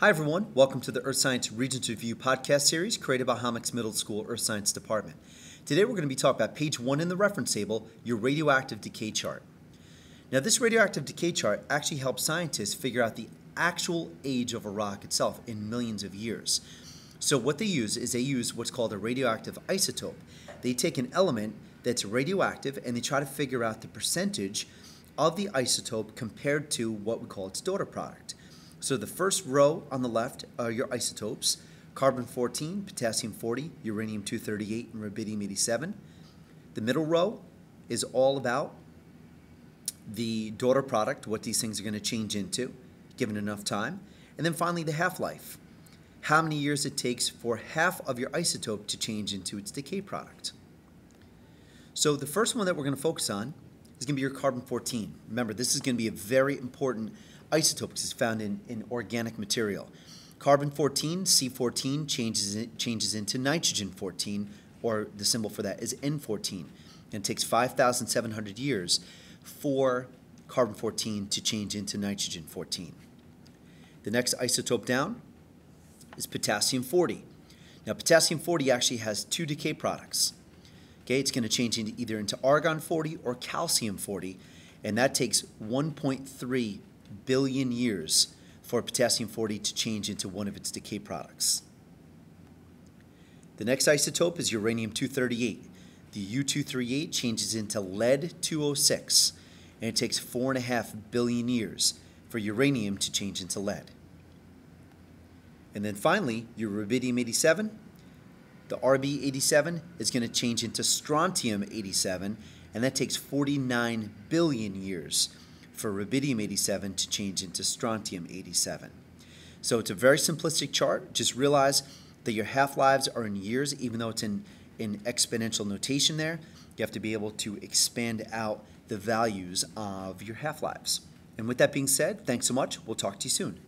Hi, everyone. Welcome to the Earth Science Regents Review podcast series created by Hommocks Middle School Earth Science Department. Today, we're going to be talking about page one in the reference table, your radioactive decay chart. Now, this radioactive decay chart actually helps scientists figure out the actual age of a rock itself in millions of years. So, what they use is they use what's called a radioactive isotope. They take an element that's radioactive and they try to figure out the percentage of the isotope compared to what we call its daughter product. So the first row on the left are your isotopes carbon 14, potassium 40, uranium 238, and rubidium 87. The middle row is all about the daughter product, what these things are going to change into, given enough time. And then finally, the half life how many years it takes for half of your isotope to change into its decay product. So the first one that we're going to focus on is going to be your carbon 14. Remember, this is going to be a very important isotope because it's found in, in organic material. Carbon 14, C14, changes, changes into nitrogen 14, or the symbol for that is N14. And it takes 5,700 years for carbon 14 to change into nitrogen 14. The next isotope down is potassium 40. Now, potassium 40 actually has two decay products. Okay, it's going to change into either into argon 40 or calcium 40, and that takes 1.3 billion years for potassium 40 to change into one of its decay products. The next isotope is uranium 238. The U238 changes into lead 206, and it takes 4.5 billion years for uranium to change into lead. And then finally, your rubidium 87 the RB87 is going to change into strontium 87, and that takes 49 billion years for rubidium 87 to change into strontium 87. So it's a very simplistic chart. Just realize that your half lives are in years, even though it's in, in exponential notation there. You have to be able to expand out the values of your half lives. And with that being said, thanks so much. We'll talk to you soon.